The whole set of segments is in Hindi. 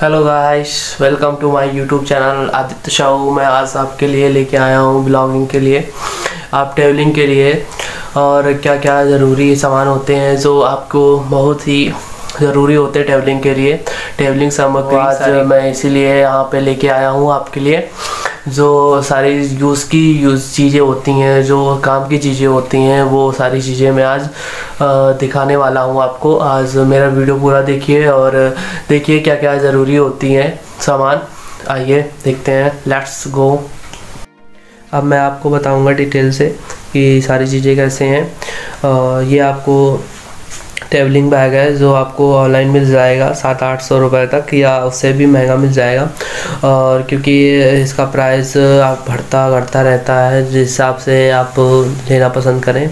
Hello guys welcome to my YouTube channel Aditya Shahu मैं आज आपके लिए लेके आया हूँ ब्लॉगिंग के लिए आप ट्रेवलिंग के लिए। और क्या क्या ज़रूरी सामान होते हैं जो आपको बहुत ही ज़रूरी होते हैं ट्रेवलिंग के लिए। ट्रेवलिंग सामग्री आज मैं इसीलिए यहाँ पे लेके आया हूँ आपके लिए। जो सारी यूज़ की यूज़ चीज़ें होती हैं, जो काम की चीज़ें होती हैं, वो सारी चीज़ें मैं आज दिखाने वाला हूँ आपको। आज मेरा वीडियो पूरा देखिए और देखिए क्या क्या ज़रूरी होती हैं सामान। आइए देखते हैं। लेट्स गो अब मैं आपको बताऊँगा डिटेल से कि सारी चीज़ें कैसे हैं। ये आपको ट्रेवलिंग बैग है, जो आपको ऑनलाइन मिल जाएगा सात आठ सौ रुपये तक, या उससे भी महँगा मिल जाएगा। और क्योंकि इसका प्राइस आप बढ़ता घटता रहता है, जिस हिसाब से आप लेना पसंद करें,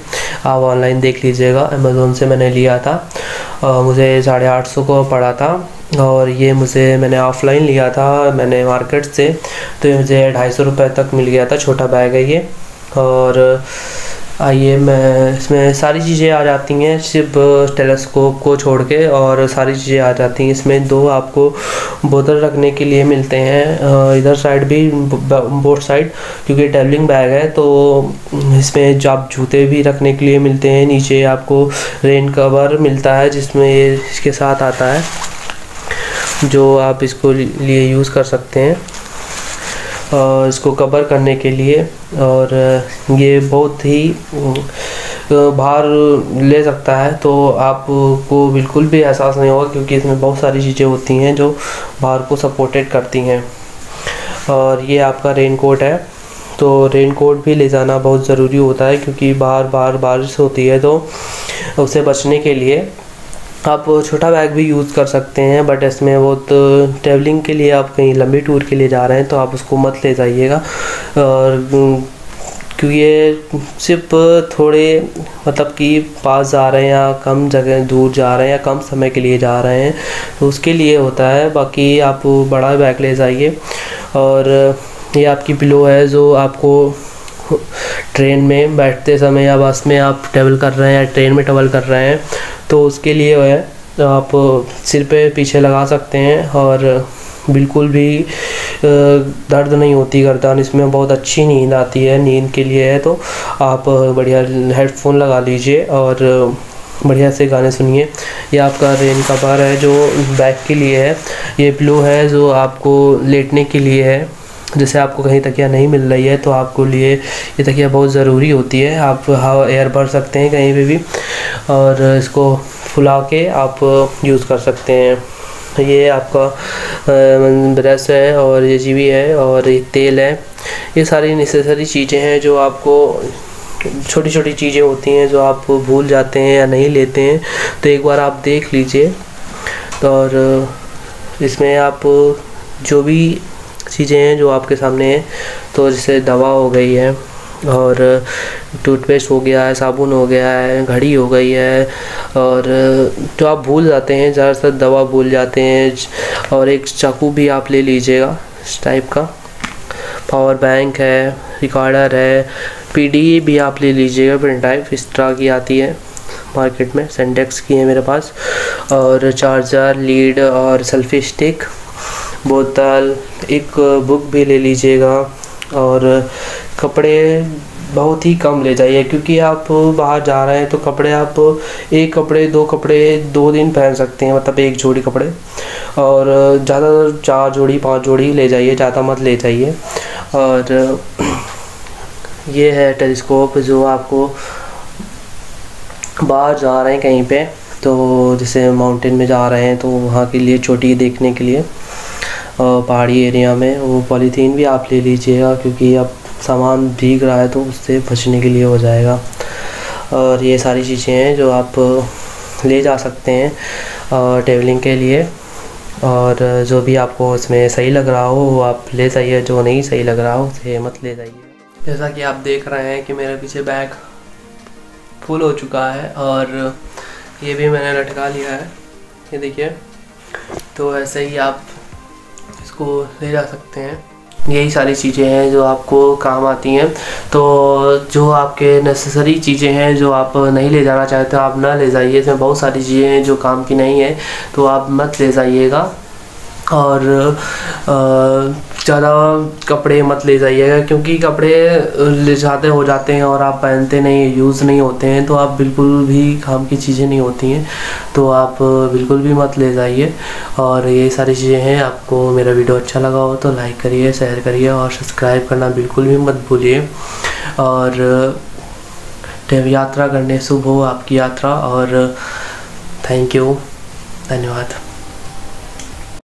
आप ऑनलाइन देख लीजिएगा। अमेज़ोन से मैंने लिया था, और मुझे साढ़े आठ सौ को पड़ा था, और ये मुझे मैंने ऑफ़लाइन लिया था, मैंने मार्केट से तो ये मुझे ढाई सौ रुपये तक मिल गया था, छोटा बैग है ये। और आइए, मैं इसमें सारी चीज़ें आ जाती हैं सिर्फ़ टेलीस्कोप को छोड़ के और सारी चीज़ें आ जाती हैं। इसमें दो आपको बोतल रखने के लिए मिलते हैं। इधर साइड भी बोर्ड साइड, क्योंकि ट्रेवलिंग बैग है तो इसमें आप जूते भी रखने के लिए मिलते हैं। नीचे आपको रेन कवर मिलता है, जिसमें इसके साथ आता है, जो आप इसको लिए यूज़ कर सकते हैं। इसको कवर करने के लिए और ये बहुत ही बाहर ले सकता है तो आपको बिल्कुल भी एहसास नहीं होगा क्योंकि इसमें बहुत सारी चीज़ें होती हैं जो बाहर को सपोर्टेड करती हैं। और ये आपका रेन कोट है तो रेन कोट भी ले जाना बहुत ज़रूरी होता है क्योंकि बाहर बाहर बारिश होती है तो उससे बचने के लिए आप छोटा बैग भी यूज़ कर सकते हैं बट इसमें वो तो ट्रैवलिंग के लिए आप कहीं लंबी टूर के लिए जा रहे हैं तो आप उसको मत ले जाइएगा। और क्योंकि ये सिर्फ़ थोड़े मतलब कि पास जा रहे हैं या कम जगह, दूर जा रहे हैं या कम समय के लिए जा रहे हैं तो उसके लिए होता है। बाकी आप बड़ा बैग ले जाइए। और ये आपकी पिलो है जो आपको ट्रेन में बैठते समय या बस में आप ट्रेवल कर रहे हैं या ट्रेन में ट्रेवल कर रहे हैं तो उसके लिए है आप सिर पे पीछे लगा सकते हैं और बिल्कुल भी दर्द नहीं होती गर्दन। इसमें बहुत अच्छी नींद आती है, नींद के लिए है तो आप बढ़िया हेडफोन लगा लीजिए और बढ़िया से गाने सुनिए। ये आपका रेन कवर है जो बैक के लिए है। ये ब्लू है जो आपको लेटने के लिए है। जैसे आपको कहीं तकिया नहीं मिल रही है तो आपको लिए ये तकिया बहुत ज़रूरी होती है। आप हवा एयर भर सकते हैं कहीं पे भी और इसको फुला के आप यूज़ कर सकते हैं। ये आपका ब्रश है और ये जीवी है और ये तेल है। ये सारी नेसेसरी चीज़ें हैं जो आपको छोटी छोटी चीज़ें होती हैं जो आप भूल जाते हैं या नहीं लेते हैं तो एक बार आप देख लीजिए। और इसमें आप जो भी चीज़ें हैं जो आपके सामने हैं। तो जैसे दवा हो गई है और टूथपेस्ट हो गया है, साबुन हो गया है, घड़ी हो गई है और जो आप भूल जाते हैं, ज़्यादातर दवा भूल जाते हैं और एक चाकू भी आप ले लीजिएगा इस टाइप का। पावर बैंक है रिकॉर्डर है पीडी भी आप ले लीजिएगा प्रिंट टाइप इस तरह की आती है मार्केट में। सेंडेक्स की है मेरे पास और चार्जर लीड और सेल्फी स्टिक बोतल, एक बुक भी ले लीजिएगा और कपड़े बहुत ही कम ले जाइए क्योंकि आप बाहर जा रहे हैं तो कपड़े आप एक कपड़े, दो कपड़े, दो दिन पहन सकते हैं मतलब एक जोड़ी कपड़े। और ज़्यादा चार जोड़ी, पाँच जोड़ी ले जाइए, ज़्यादा मत ले जाइए। और ये है टेलीस्कोप जो आपको बाहर जा रहे हैं कहीं पे तो जैसे माउंटेन में जा रहे हैं तो वहाँ के लिए चोटी देखने के लिए। पहाड़ी एरिया में, वो पॉलीथीन भी आप ले लीजिएगा, क्योंकि अब सामान भीग रहा है तो उससे बचने के लिए हो जाएगा। और ये सारी चीज़ें हैं जो आप ले जा सकते हैं ट्रेवलिंग के लिए। और जो भी आपको उसमें सही लग रहा हो, वो आप ले जाइए, जो नहीं सही लग रहा हो, उसे मत ले जाइए। जैसा कि आप देख रहे हैं कि मेरे पीछे बैग फुल हो चुका है, और ये भी मैंने लटका लिया है। ये देखिए तो ऐसे ही आप इसको ले जा सकते हैं। यही सारी चीज़ें हैं जो आपको काम आती हैं। तो जो आपके नेसेसरी चीज़ें हैं, जो आप नहीं ले जाना चाहते, आप ना ले जाइए। इसमें बहुत सारी चीज़ें हैं जो काम की नहीं है तो आप मत ले जाइएगा। और ज़्यादा कपड़े मत ले जाइएगा, क्योंकि कपड़े ले जाते हो जाते हैं और आप पहनते नहीं, यूज़ नहीं होते हैं तो आप बिल्कुल भी काम की चीज़ें नहीं होती हैं तो आप बिल्कुल भी मत ले जाइए। और ये सारी चीज़ें हैं, आपको मेरा वीडियो अच्छा लगा हो तो लाइक करिए, शेयर करिए और सब्सक्राइब करना बिल्कुल भी मत भूलिए। और यात्रा करने, शुभ हो आपकी यात्रा और थैंक यू, धन्यवाद।